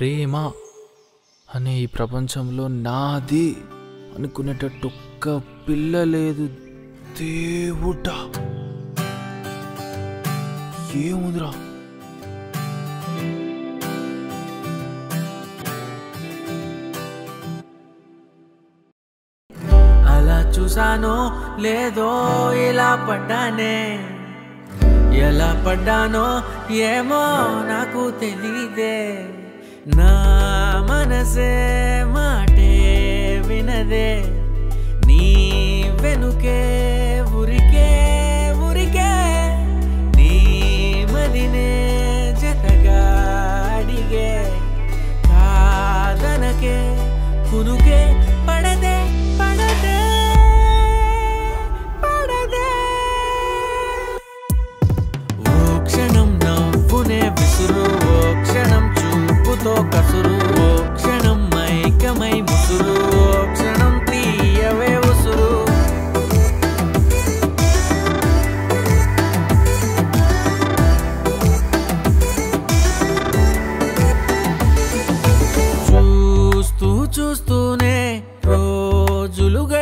ప్రేమ అనే ఈ ప్రపంచంలో నాది అనుకునేటట్టు ఒక్క పిల్ల లేదు. దేవుడా! ఏముందిరా? అలా చూసానో లేదో ఇలా పడ్డానే? ఎలా పడ్డానో ఏమో నాకు తెలీదే. నా మనసే మాటే వినదే.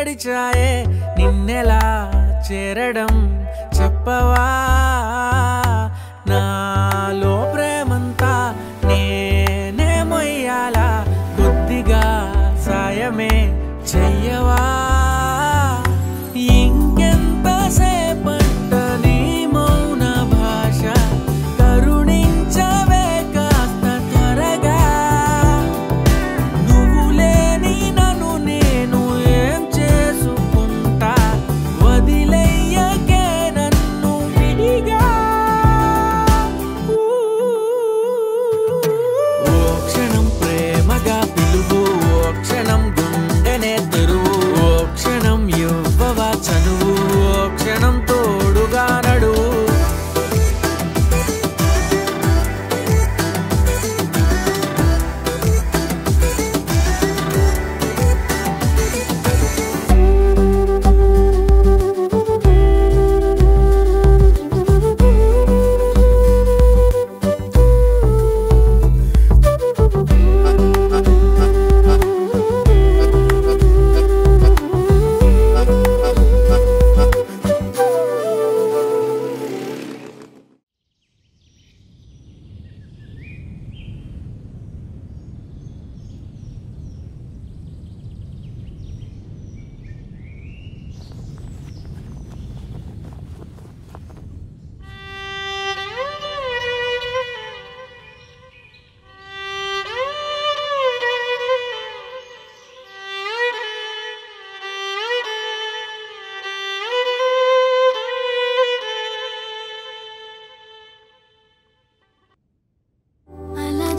గడిచాయే నిన్నెలా చేరడం చెప్పవా? నాలో ప్రేమంతా నేనే మొయ్యాలా? కొద్దిగా సాయమే చెయ్యవా?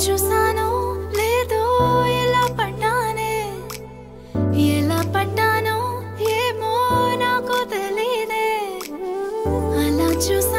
చూసాను లేదో ఎలా పడ్డానే? ఎలా పడ్డానో ఏమో నాకు తెలీదే. అలా చూసాను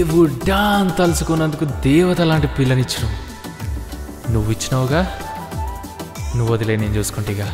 దేవుడా అని తలుచుకున్నందుకు దేవత లాంటి పిల్లనిచ్చినావు నువ్వు ఇచ్చినావుగా? నువ్వు వదిలే నేను చూసుకుంటేగా